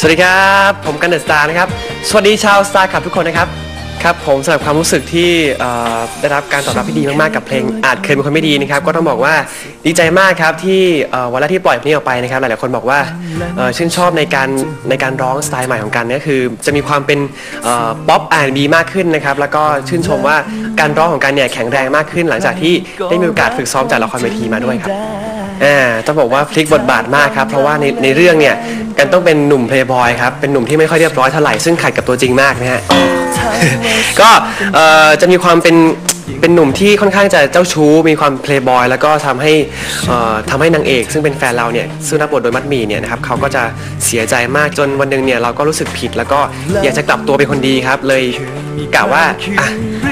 สวัสดีครับ ผมกันเดอะสตาร์นะครับ สวัสดีชาว StarClub ทุกคนนะครับ ครับผมสำหรับความรู้สึกที่เอ่อได้รับการตอบรับที่ดีมาก ๆ กับเพลง อาจเคยเป็นคนไม่ดีนะครับ ก็ต้องบอกว่าดีใจมากครับที่เอ่อวันแรกที่ปล่อยเพลงนี้ออกไปนะครับ หลาย ๆ คนบอกว่าเอ่อชื่นชอบในการในการร้องสไตล์ใหม่ของกันก็คือ จะมีความเป็น pop R&B มากขึ้นนะครับ แล้วก็ชื่นชมว่าการร้องของกันเนี่ยแข็งแรงมากขึ้น หลังจากที่ได้มีโอกาสฝึกซ้อมจากละครเวทีมาด้วยครับ อ่าต้องบอกว่าพลิกบทบาทมากครับ เพราะว่าในในเรื่องเนี่ยกันต้องเป็นหนุ่มเพลย์บอยครับ เป็นหนุ่มที่ไม่ค่อยเรียบร้อยเท่าไหร่ซึ่งขัดกับตัวจริงมากนะฮะ ก็เอ่อจะมีความเป็นเป็นหนุ่มที่ค่อนข้างจะเจ้าชู้มีความเพลย์บอยแล้วก็ทำให้เอ่อทำให้นางเอก ซึ่งเป็นแฟนเราเนี่ยซึ่งรับบทโดยมัดหมีเนี่ยนะครับเขาก็จะเสียใจมากจนวันหนึ่งเนี่ยเราก็รู้สึกผิด แล้วก็อยากจะกลับตัวเป็นคนดีครับเลย กะว่าอะ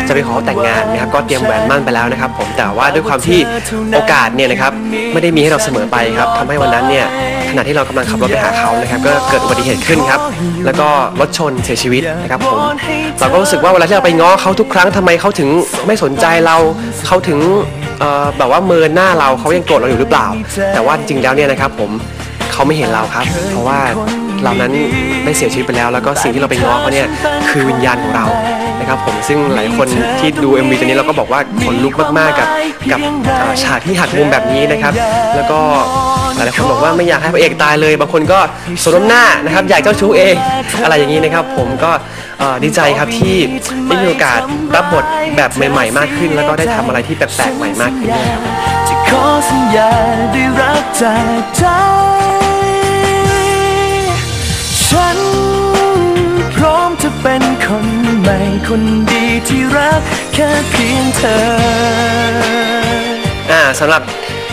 จะไปขอแต่งงานนะครับก็เตรียมแหวนมั่นไปแล้วนะครับ ผมแต่ว่าด้วยความที่โอกาสเนี่ยนะครับไม่ได้มีให้เราเสมอไปครับทำให้วันนั้นเนี่ยขณะที่เรากำลังขับรถไปหาเขานะครับก็เกิดอุบัติเหตุขึ้นครับ แล้วก็รถชนเสียชีวิตนะครับผมเราก็รู้สึกว่าเวลาที่เราไปง้อเขาทุกครั้งทำไมเขาถึงไม่สนใจเราเขาถึงแบบว่าเมินหน้าเราเขายังโกรธเราอยู่หรือเปล่า แต่ว่าจริงแล้วเนี่ยนะครับผม เขาไม่เห็นเราครับ เพราะว่าเรานั้นได้เสียชีวิตไปแล้ว แล้วก็สิ่งที่เราไปง้อเขาเนี่ยคือวิญญาณของเรานะครับผมซึ่งหลายคนที่ดู MV ตัวนี้เราก็บอกว่าขนลุกมากๆกับกับฉากที่หักมุมแบบนี้นะครับ แล้วก็หลายคนบอกว่าไม่อยากให้พระเอกตายเลย บางคนก็สน้ำหน้านะครับอยากเจ้าชู้เองอะไรอย่างนี้นะครับ ผมก็ดีใจครับที่ได้มีโอกาสรับบทแบบใหม่ ๆ มากขึ้น แล้วก็ได้ทำอะไรที่แปลกๆใหม่มากขึ้นด้วยครับจะขอสัญญาด้รักจากใจ คนดีที่รักแค่เพียงเธอ อ่าสำหรับ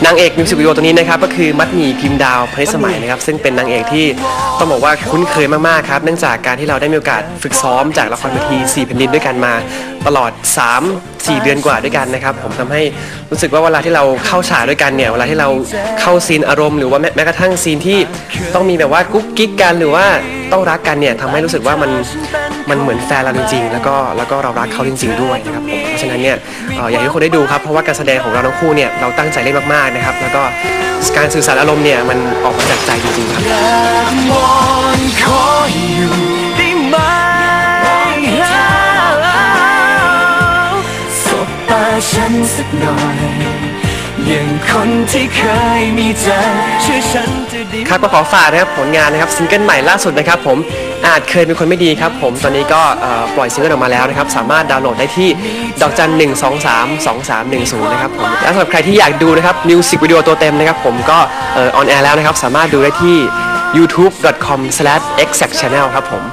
นางเอกมิวสิกวิดีโอตัวนี้นะครับก็คือมัดหมี่พิมดาวพานิชสมัยนะครับซึ่งเป็นนางเอกที่ต้องบอกว่าคุ้นเคยมากๆครับเนื่องจากการที่เราได้มีโอกาสฝึกซ้อมจากละครเวที4แผ่นดินด้วยกันมา ตลอด 3 4 เดือนกว่าด้วยกันนะครับ ผมทำให้รู้สึกว่าเวลาที่เราเข้าฉากด้วยกันเนี่ย เวลาที่เราเข้าซีนอารมณ์หรือว่าแม้แม้กระทั่งซีนที่ต้องมีแบบว่ากุ๊กกิ๊กกันหรือว่าต้องรักกันเนี่ยทำให้รู้สึกว่ามันมันเหมือนแฟนเราจริงๆ แล้วก็แล้วก็เรารักเขาจริง ๆ ด้วยนะครับผมเพราะฉะนั้นเนี่ยเอ่ออยากให้ทุกคนได้ดูครับ เพราะว่าการแสดงของเราทั้งคู่เนี่ยเราตั้งใจเล่นมากๆนะครับ แล้วก็การสื่อสารอารมณ์เนี่ยมันออกมาจากใจจริงๆครับอยากวอนขออยู่ ฉันสักหน่อยอย่างคนที่เคยมีใจช่วยฉันจะดีครับก็ขอฝากนะครับผลงานนะครับซิงเกิลใหม่ล่าสุดนะครับผมอาจเคยเป็นคนไม่ดีครับผมตอนนี้ก็เอ่อปล่อยซิงเกิลออกมาแล้วนะครับ สามารถดาวน์โหลดได้ที่ดอกจันหนึ่งสองสามสองสามหนึ่งศูนย์นะครับผมและสำหรับใครที่อยากดูนะครับมิวสิกวิดีโอตัวเต็มนะครับผมก็ on air แล้วนะครับ สามารถดูได้ที่ youtube.com/exactchannel ครับผม